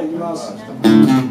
ゃあいきます。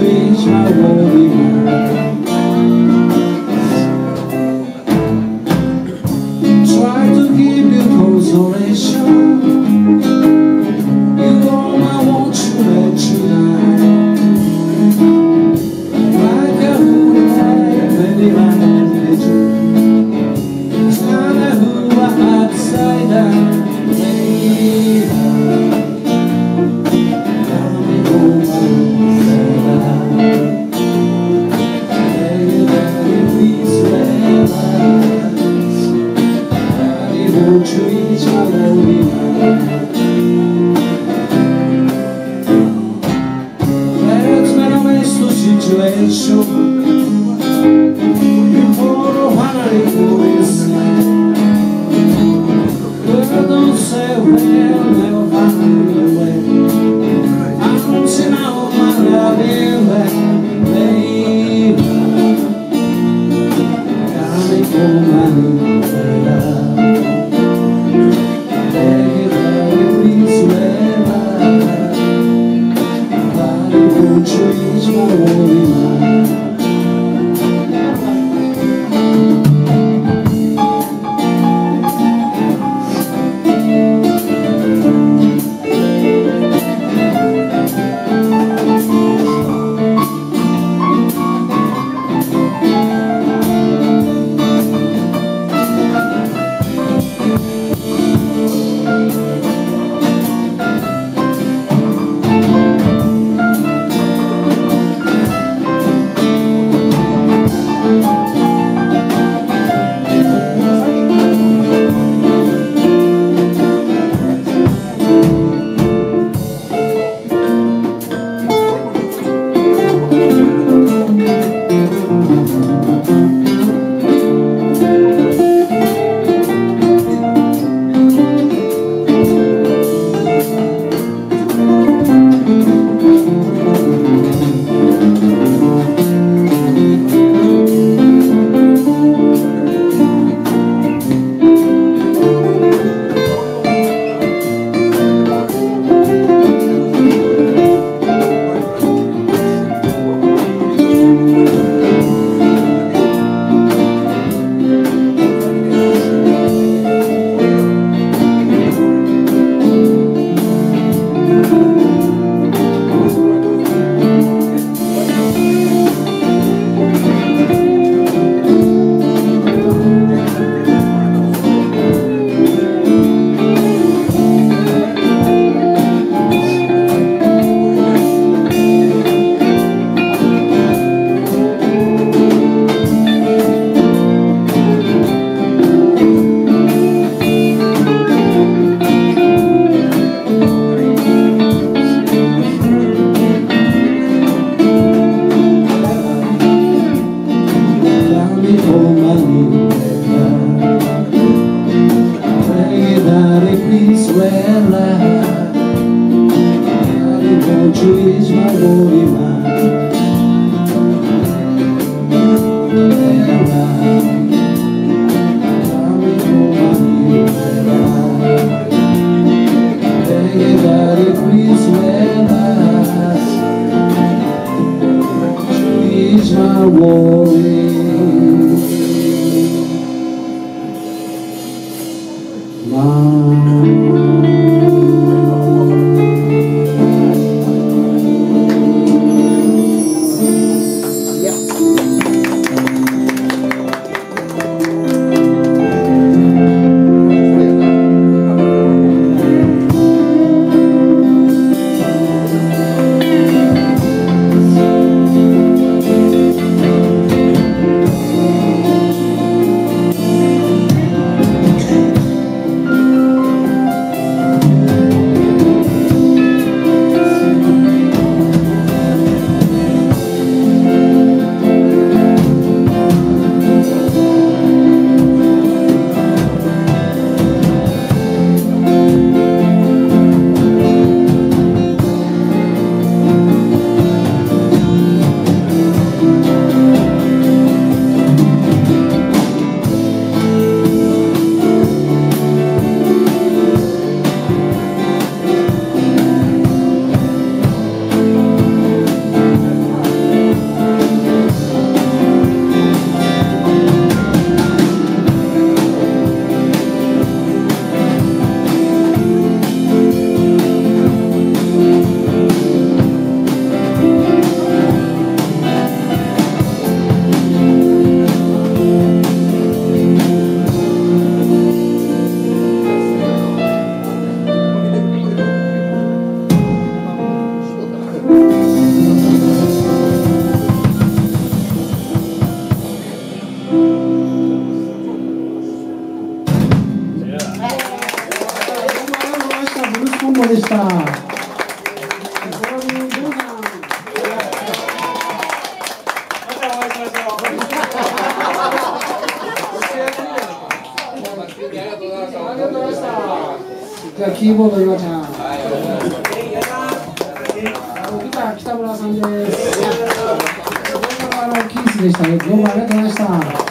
reach Oh my umbrella 我。ーボード岩ちゃん。ギター北村さんです。あのキースでしたね。どうもありがとうございました。